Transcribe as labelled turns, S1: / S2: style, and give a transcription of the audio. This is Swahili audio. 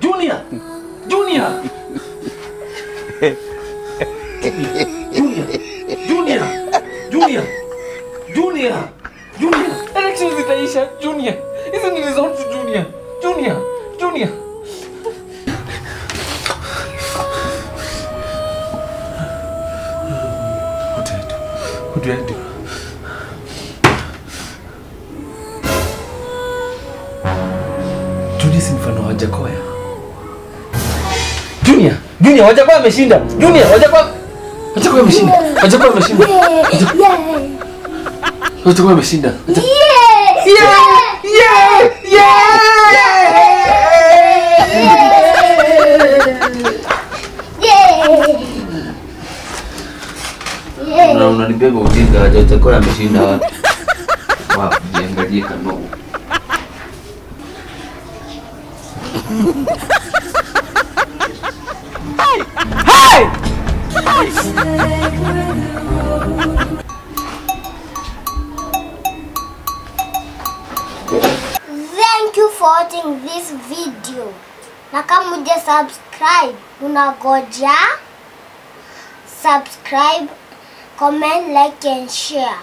S1: Junior! Junior! Junior! Junior. Junior. Elections zitaisha. Junior. Hizo ni results Junior. Junior. Junior. What do? Junior si mfano wa Jakoya. Junior, Junior, Wajakoya ameshinda. Junior, Wajakoya Wajakoya ameshinda. Wajakoya ameshinda. Wajakoya ameshinda. Na unanibeba ujinga, utakuwa ameshinda wapi? Wapi? Hey! kama
S2: Thank you for watching this video. Na kama uja subscribe, unagoja subscribe, comment, like and share.